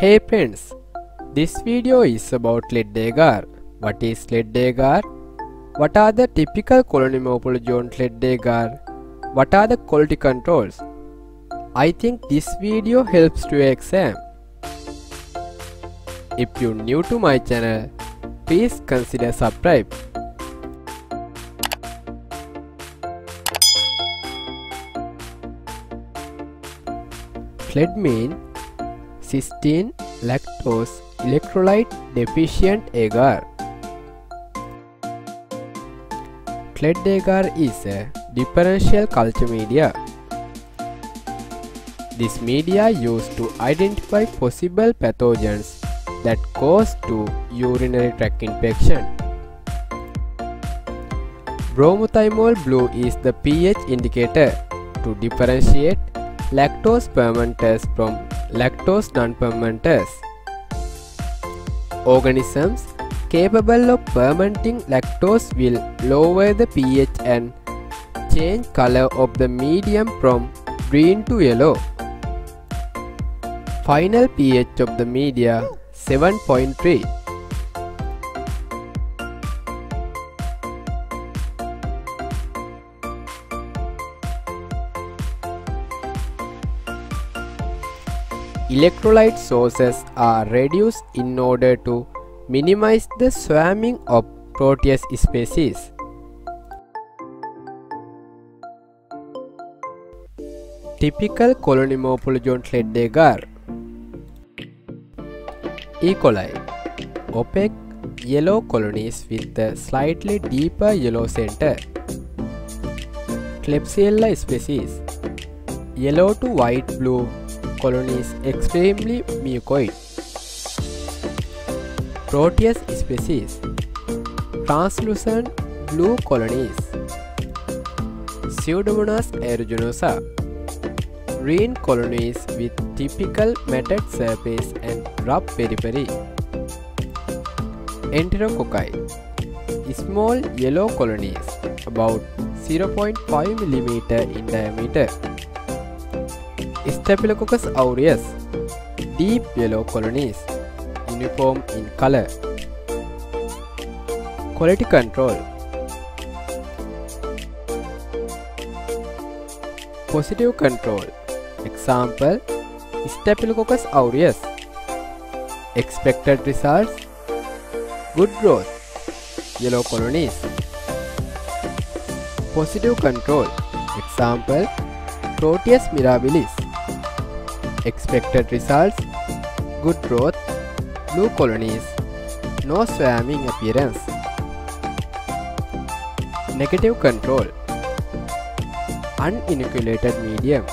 Hey friends, this video is about CLED. What is CLED? What are the typical colony morphology on CLED? What are the quality controls? I think this video helps to your exam. If you're new to my channel, please consider subscribe. CLED mean cysteine lactose electrolyte deficient agar. CLED agar is a differential culture media. This media used to identify possible pathogens that cause to urinary tract infection. Bromothymol blue is the pH indicator to differentiate lactose fermenters from lactose non-fermenters. Organisms capable of fermenting lactose will lower the pH and change color of the medium from green to yellow. Final pH of the media 7.3. Electrolyte sources are reduced in order to minimize the swarming of Proteus species. Typical colony morphology on CLED E. coli opaque yellow colonies with a slightly deeper yellow center. Klebsiella species yellow to white blue colonies extremely mucoid. Proteus species translucent blue colonies. Pseudomonas aeruginosa green colonies with typical matted surface and rough periphery. Enterococci small yellow colonies about 0.5 mm in diameter. Staphylococcus aureus deep yellow colonies uniform in color. Quality control Positive control Example Staphylococcus aureus Expected results Good growth Yellow colonies Positive control Example Proteus mirabilis Expected results Good growth Blue colonies No swarming appearance Negative control Uninoculated medium